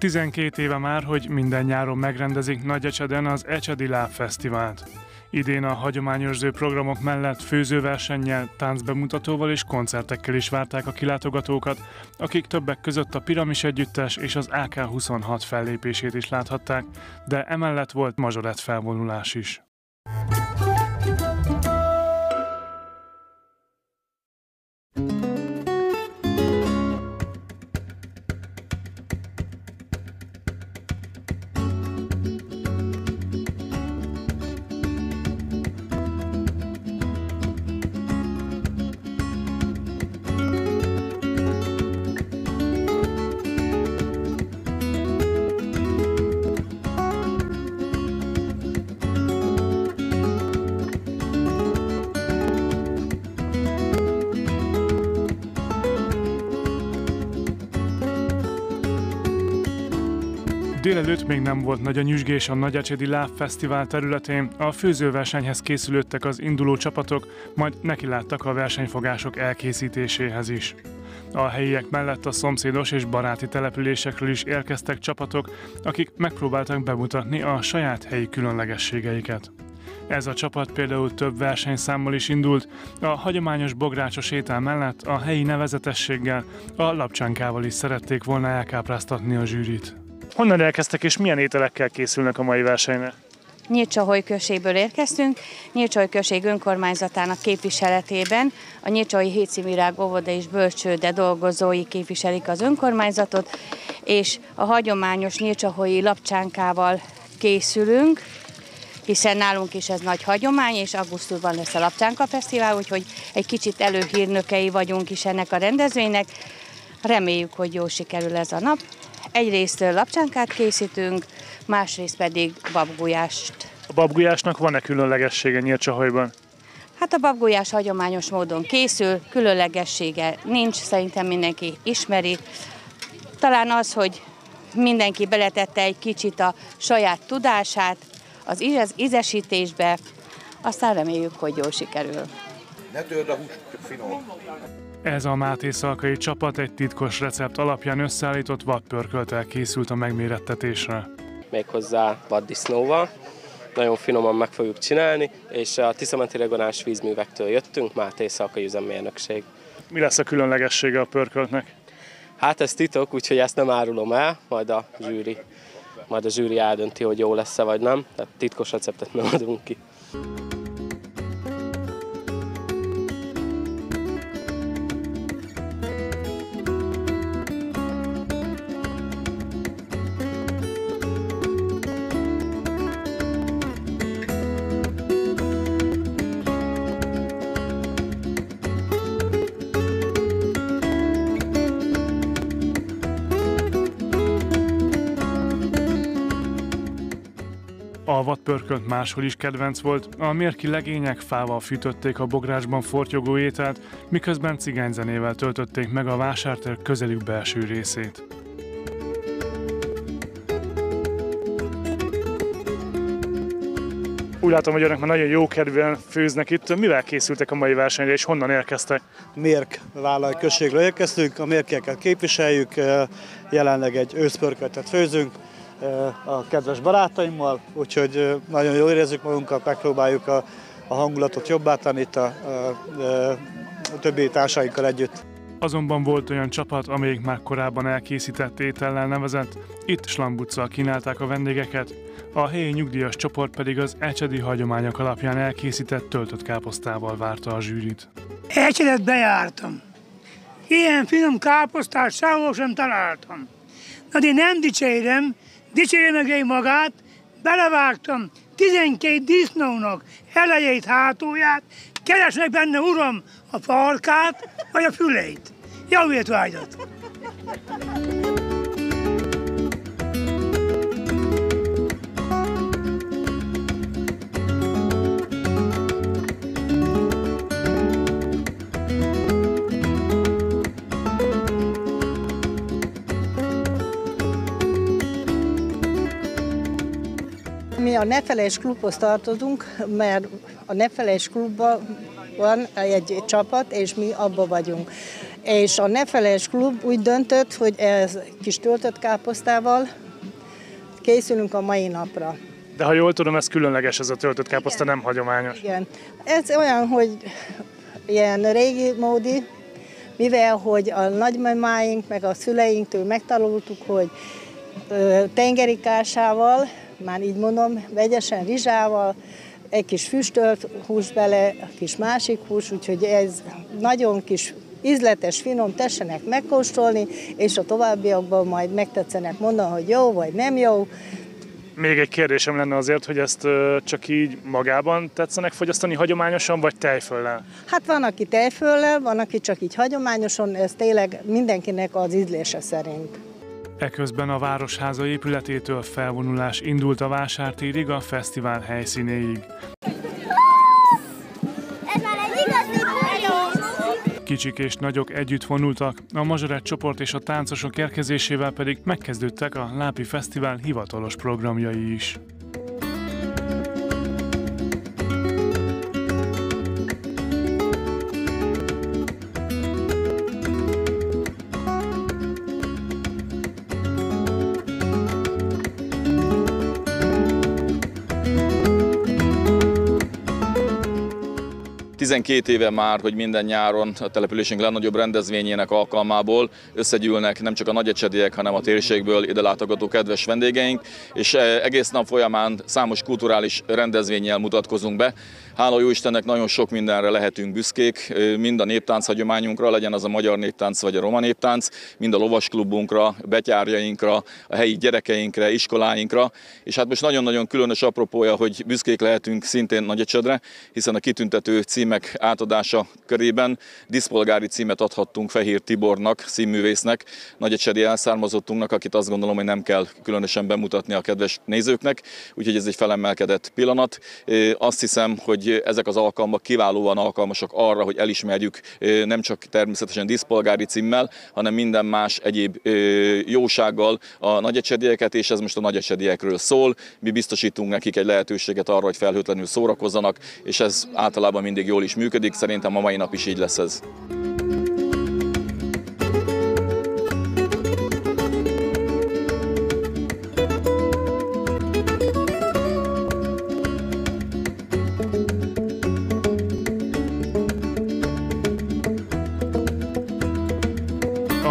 12 éve már, hogy minden nyáron megrendezik Nagyecseden az Ecsedi Láb Fesztivált. Idén a hagyományőrző programok mellett főzőversennyel, táncbemutatóval és koncertekkel is várták a kilátogatókat, akik többek között a Piramis Együttes és az AK-26 fellépését is láthatták, de emellett volt mazsorett felvonulás is. Délelőtt még nem volt nagy a nyüzsgés a Nagyecsedi Láv Fesztivál területén, a főzőversenyhez készülődtek az induló csapatok, majd nekiláttak a versenyfogások elkészítéséhez is. A helyiek mellett a szomszédos és baráti településekről is érkeztek csapatok, akik megpróbáltak bemutatni a saját helyi különlegességeiket. Ez a csapat például több versenyszámmal is indult, a hagyományos bográcsos étel mellett a helyi nevezetességgel, a lapcsánkával is szerették volna elkápráztatni a zsűrit. Honnan elkezdtek és milyen ételekkel készülnek a mai versenyre? Nyírcsaholy községből érkeztünk, Nyírcsaholy község önkormányzatának képviseletében a Nyírcsaholy Hétszínvirág óvoda és bölcsőde dolgozói képviselik az önkormányzatot, és a hagyományos Nyírcsaholyi lapcsánkával készülünk, hiszen nálunk is ez nagy hagyomány, és augusztusban lesz a Lapcsánka Fesztivál, úgyhogy egy kicsit előhírnökei vagyunk is ennek a rendezvénynek. Reméljük, hogy jó sikerül ez a nap. Egyrészt lapcsánkát készítünk, másrészt pedig babgulyást. A babgulyásnak van-e különlegessége Nyírcsahajban? Hát a babgulyás hagyományos módon készül, különlegessége nincs, szerintem mindenki ismeri. Talán az, hogy mindenki beletette egy kicsit a saját tudását az ízesítésbe, aztán reméljük, hogy jól sikerül. Ne törd a húst, finom. Ez a Máté Szalkai csapat egy titkos recept alapján összeállított vadpörköltel készült a megmérettetésre. Méghozzá vaddisznóval. Nagyon finoman meg fogjuk csinálni, és a Tiszamenti Regionális Vízművektől jöttünk, Máté Szalkai üzemmérnökség. Mi lesz a különlegessége a pörköltnek? Hát ez titok, úgyhogy ezt nem árulom el, majd a zsűri, majd a zsűri eldönti, hogy jó lesz-e vagy nem. Tehát titkos receptet nem adunk ki. A vadpörkölt máshol is kedvenc volt, a mérki legények fával fűtötték a bográsban fortyogó ételt, miközben cigányzenével töltötték meg a vásártér közelük belső részét. Úgy látom, hogy önök már nagyon jó kedvűen főznek itt. Mivel készültek a mai versenyre, és honnan érkeztek? Mérk vállal községről érkeztünk, a mérkeket képviseljük, jelenleg egy őszpörköltet főzünk, a kedves barátaimmal, úgyhogy nagyon jól érezzük magunkat, megpróbáljuk a, a hangulatot jobbá tenni itt a, a, a többi társainkkal együtt. Azonban volt olyan csapat, amelyik már korábban elkészített étellel nevezett, itt slambuccal kínálták a vendégeket, a helyi nyugdíjas csoport pedig az ecsedi hagyományok alapján elkészített töltött káposztával várta a zsűrit. Ecsedet bejártam. Ilyen finom káposztát sehol sem találtam. Na de nem dicsérem, dicsérje meg én magát, belevágtam 12 disznónak elejét, hátulját, keresnek benne, uram, a farkát vagy a füleit. Javét vágyat! Mi a Nefelejts klubhoz tartozunk, mert a Nefelejts klubban van egy csapat, és mi abba vagyunk. és a Nefeles Klub úgy döntött, hogy ez kis töltött káposztával készülünk a mai napra. De ha jól tudom, ez különleges, ez a töltött káposzta, nem hagyományos. Igen, ez olyan, hogy ilyen régi módi, mivel hogy a nagymamáink meg a szüleinktől megtanultuk, hogy tengeri kásával, már így mondom, vegyesen rizsával, egy kis füstölt hús bele, egy kis másik hús, úgyhogy ez nagyon kis ízletes, finom, tessenek megkóstolni, és a továbbiakban majd megtetszenek mondani, hogy jó vagy nem jó. Még egy kérdésem lenne azért, hogy ezt csak így magában tetszenek fogyasztani hagyományosan, vagy tejföllel? Hát van, aki tejföllel, van, aki csak így hagyományosan, ez tényleg mindenkinek az ízlése szerint. Eközben a Városháza épületétől felvonulás indult a vásártérig a fesztivál helyszínéig. Kicsik és nagyok együtt vonultak, a mazsorett csoport és a táncosok érkezésével pedig megkezdődtek a Lápi Fesztivál hivatalos programjai is. 12 éve már, hogy minden nyáron a településünk legnagyobb rendezvényének alkalmából összegyűlnek nem csak a nagyecsediek, hanem a térségből ide látogató kedves vendégeink, és eh, egész nap folyamán számos kulturális rendezvényel mutatkozunk be. Hála jó Istennek nagyon sok mindenre lehetünk büszkék, mind a néptánc hagyományunkra, legyen az a magyar néptánc vagy a roma néptánc, mind a lovasklubunkra, betyárjainkra, a helyi gyerekeinkre, iskoláinkra, és hát most nagyon-nagyon különös apropója, hogy büszkék lehetünk szintén Nagyecsedre, hiszen a kitüntető címek átadása körében diszpolgári címet adhattunk Fehér Tibornak, színművésznek, nagyecsedi elszármazottunknak, akit azt gondolom, hogy nem kell különösen bemutatni a kedves nézőknek, úgyhogy ez egy felemelkedett pillanat. Azt hiszem, hogy ezek az alkalmak kiválóan alkalmasak arra, hogy elismerjük nem csak természetesen diszpolgári címmel, hanem minden más egyéb jósággal a nagyecsedieket, és ez most a nagyecsediekről szól. Mi biztosítunk nekik egy lehetőséget arra, hogy felhőtlenül szórakozzanak, és ez általában mindig jól is működik, szerintem a mai nap is így lesz ez.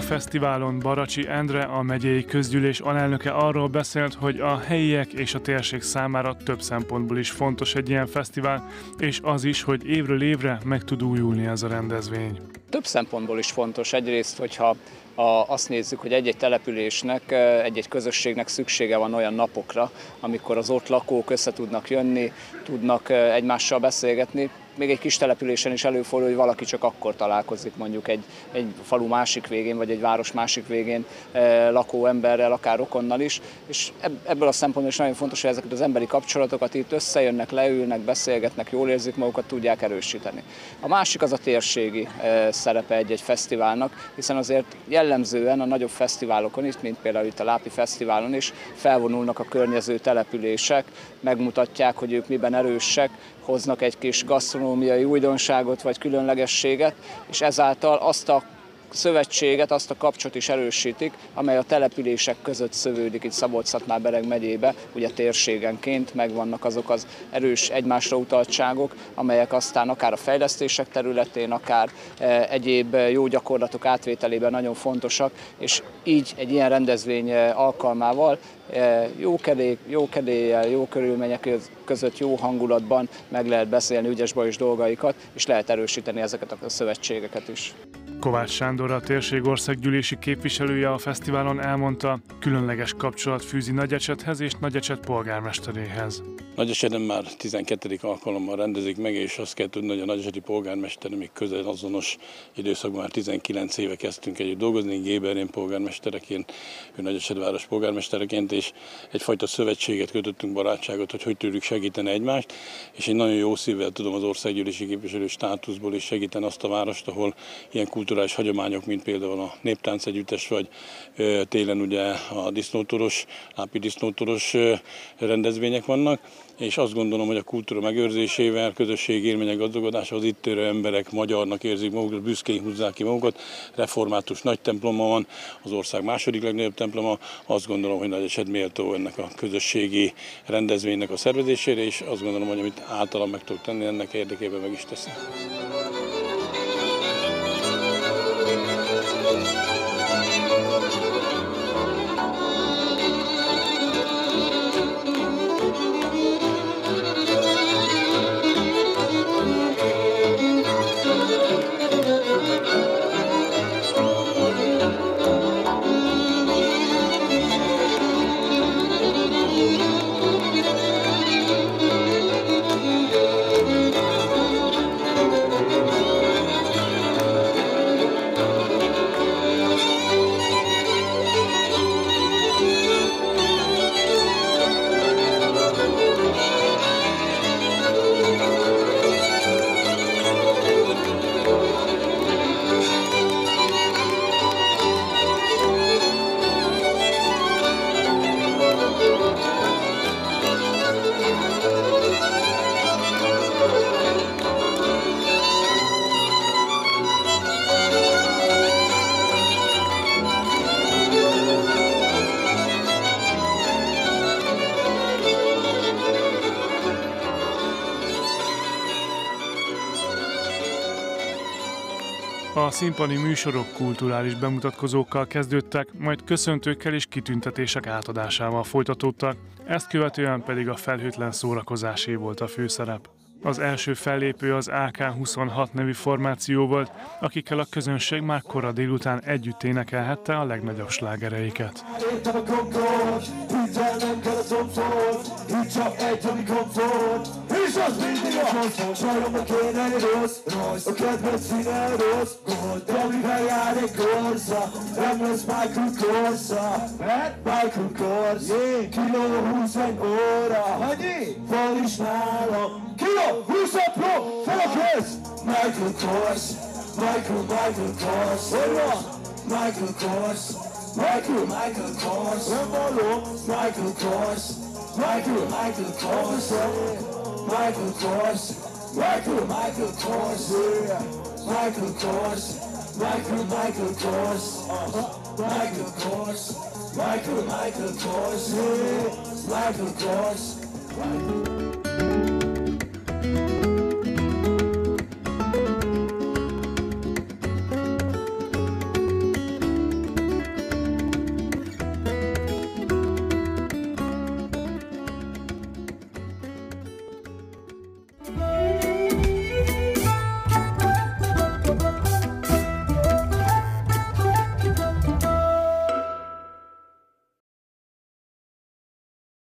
Fesztiválon Baracsi Endre, a megyei közgyűlés alelnöke arról beszélt, hogy a helyiek és a térség számára több szempontból is fontos egy ilyen fesztivál, és az is, hogy évről évre meg tud újulni ez a rendezvény. Több szempontból is fontos. Egyrészt, hogyha a, azt nézzük, hogy egy-egy településnek, egy-egy közösségnek szüksége van olyan napokra, amikor az ott lakók össze tudnak jönni, tudnak egymással beszélgetni, még egy kis településen is előfordul, hogy valaki csak akkor találkozik mondjuk egy, egy falu másik végén, vagy egy város másik végén lakó emberrel, akár rokonnal is, és ebből a szempontból is nagyon fontos, hogy ezeket az emberi kapcsolatokat itt összejönnek, leülnek, beszélgetnek, jól érzik magukat, tudják erősíteni. A másik az a térségi szerepe egy-egy fesztiválnak, hiszen azért jellemzően a nagyobb fesztiválokon is, mint például itt a Lápi Fesztiválon is, felvonulnak a környező települések, megmutatják, hogy ők miben erősek, hoznak egy kis gasztronómiai újdonságot vagy különlegességet, és ezáltal azt a szövetséget, azt a kapcsot is erősítik, amely a települések között szövődik itt Szabolcs-Szatmár-Bereg megyébe, ugye térségenként megvannak azok az erős egymásra utaltságok, amelyek aztán akár a fejlesztések területén, akár e, egyéb jó gyakorlatok átvételében nagyon fontosak, és így egy ilyen rendezvény e, alkalmával e, jó, kedély, jó kedéllyel, jó körülmények között, jó hangulatban meg lehet beszélni ügyes bajos dolgaikat, és lehet erősíteni ezeket a szövetségeket is. Kovács Sándor, a térség országgyűlési képviselője a fesztiválon elmondta, különleges kapcsolat fűzi Nagyecsethez és Nagyecset polgármesteréhez. Nagyeseden már 12. alkalommal rendezik meg, és azt kell tudni, hogy a Nagyeseti polgármester még közel azonos időszakban már 19 éve kezdtünk együtt dolgozni, Géberén polgármestereként, ő Nagyesed város polgármestereként, és egyfajta szövetséget kötöttünk, barátságot, hogy hogy tudjuk segíteni egymást, és én nagyon jó szívvel tudom az országgyűlési képviselő státuszból is segíteni azt a várost, ahol ilyen kulturális hagyományok, mint például a néptánc együttes, vagy télen ugye a disznótoros, lápi disznótoros rendezvények vannak és azt gondolom, hogy a kultúra megőrzésével, közösség élmények gazdagodása az itt érő emberek magyarnak érzik magukat, büszkén húzzák ki magukat. Református nagy temploma van, az ország második legnagyobb temploma. Azt gondolom, hogy nagy eset méltó ennek a közösségi rendezvénynek a szervezésére, és azt gondolom, hogy amit általam meg tudok tenni, ennek érdekében meg is teszem. A színpadi műsorok kulturális bemutatkozókkal kezdődtek, majd köszöntőkkel és kitüntetések átadásával folytatódtak, ezt követően pedig a felhőtlen szórakozásé volt a főszerep. Az első fellépő az AK-26 nevű formáció volt, akikkel a közönség már kora délután együtt énekelhette a legnagyobb slágereiket. Értem a Concord, Jesus bildning oss Çayımı kenarıyoruz O kadmetine rus Gol Domi hayale gorsa Emres Michael Korsa Michael Korsa Kilo Hüseyin Ora Hadi Polish Nalo Kilo Hüseyin Pro Focus Michael Kors Michael Michael Kors Michael Kors Michael Michael Kors Michael Kors Michael Michael Kors Michael Kors, Michael, Michael Kors, Michael Kors, Michael, Michael Kors, Michael Kors, Michael, Michael Kors, Michael Kors, Michael.